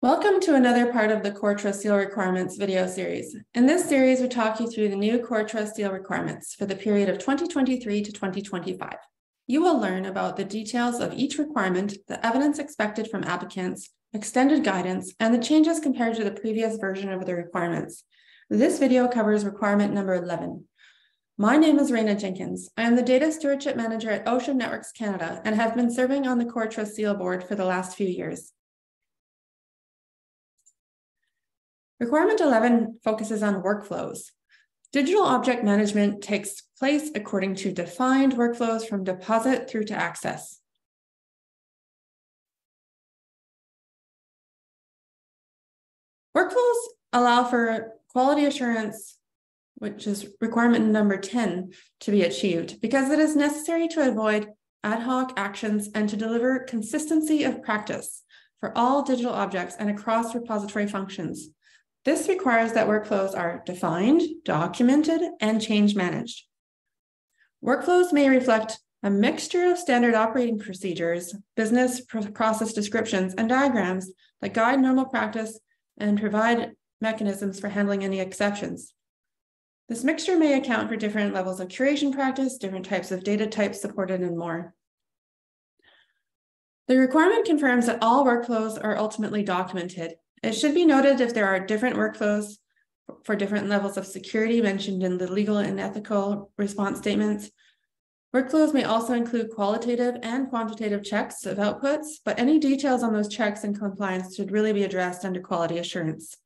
Welcome to another part of the Core Trust Seal Requirements video series. In this series, we talk you through the new Core Trust Seal requirements for the period of 2023 to 2025. You will learn about the details of each requirement, the evidence expected from applicants, extended guidance, and the changes compared to the previous version of the requirements. This video covers requirement number 11. My name is Reyna Jenkyns. I am the Data Stewardship Manager at Ocean Networks Canada and have been serving on the Core Trust Seal Board for the last few years. Requirement 11 focuses on workflows. Digital object management takes place according to defined workflows from deposit through to access. Workflows allow for quality assurance, which is requirement number 10, to be achieved because it is necessary to avoid ad hoc actions and to deliver consistency of practice for all digital objects and across repository functions. This requires that workflows are defined, documented, and change managed. Workflows may reflect a mixture of standard operating procedures, business process descriptions, and diagrams that guide normal practice and provide mechanisms for handling any exceptions. This mixture may account for different levels of curation practice, different types of data types supported, and more. The requirement confirms that all workflows are ultimately documented it should be noted if there are different workflows for different levels of security mentioned in the legal and ethical response statements. Workflows may also include qualitative and quantitative checks of outputs, but any details on those checks and compliance should really be addressed under quality assurance.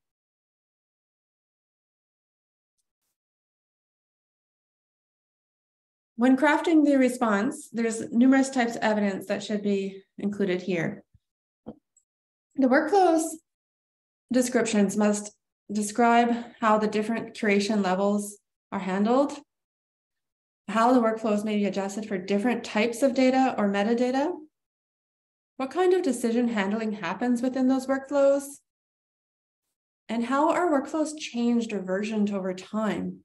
When crafting the response, there's numerous types of evidence that should be included here. The workflows descriptions must describe how the different curation levels are handled, how the workflows may be adjusted for different types of data or metadata, what kind of decision handling happens within those workflows, and how are workflows changed or versioned over time?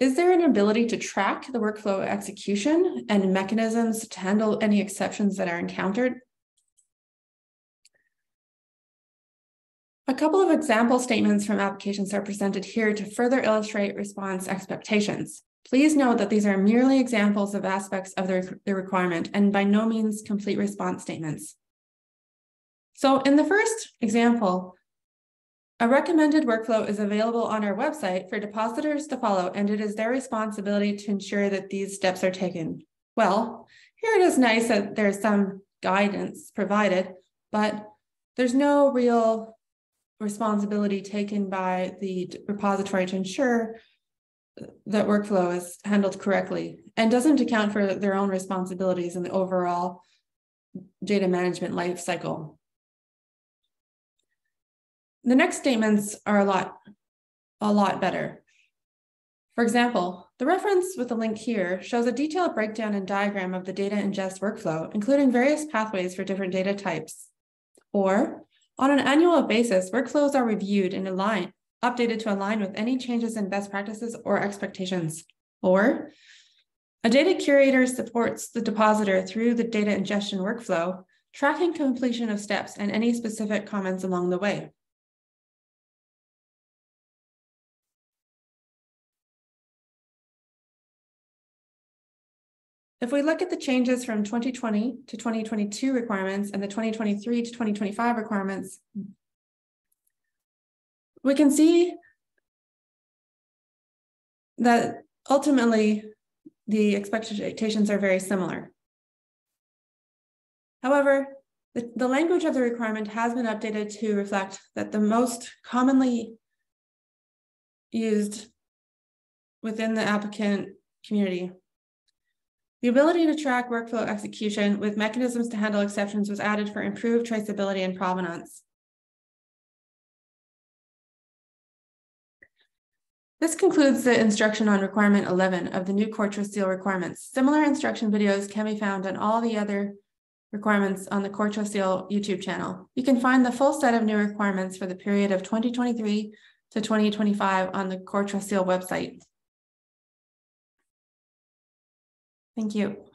Is there an ability to track the workflow execution and mechanisms to handle any exceptions that are encountered? A couple of example statements from applications are presented here to further illustrate response expectations. Please note that these are merely examples of aspects of the, the requirement and by no means complete response statements. So in the first example, a recommended workflow is available on our website for depositors to follow, and it is their responsibility to ensure that these steps are taken. Well, here it is nice that there's some guidance provided, but there's no real responsibility taken by the repository to ensure that workflow is handled correctly and doesn't account for their own responsibilities in the overall data management life cycle. The next statements are a lot, a lot better. For example, the reference with the link here shows a detailed breakdown and diagram of the data ingest workflow, including various pathways for different data types. Or on an annual basis, workflows are reviewed and aligned, updated to align with any changes in best practices or expectations. Or a data curator supports the depositor through the data ingestion workflow, tracking completion of steps and any specific comments along the way. If we look at the changes from 2020 to 2022 requirements and the 2023 to 2025 requirements, we can see that ultimately the expectations are very similar. However, the, the language of the requirement has been updated to reflect that the most commonly used within the applicant community the ability to track workflow execution with mechanisms to handle exceptions was added for improved traceability and provenance. This concludes the instruction on requirement 11 of the new Core Trust Seal requirements. Similar instruction videos can be found on all the other requirements on the Core Trust Seal YouTube channel. You can find the full set of new requirements for the period of 2023 to 2025 on the Core Trust Seal website. Thank you.